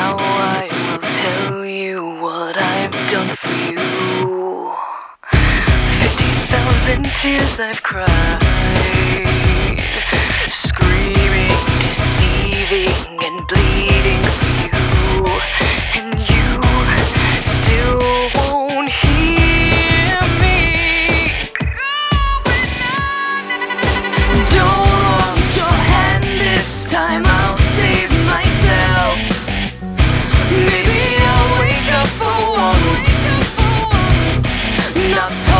Now I will tell you what I've done for you. Fifty thousand tears I've cried, screaming, deceiving, and bleeding for you. And you still won't hear me. Don't want your hand this time. not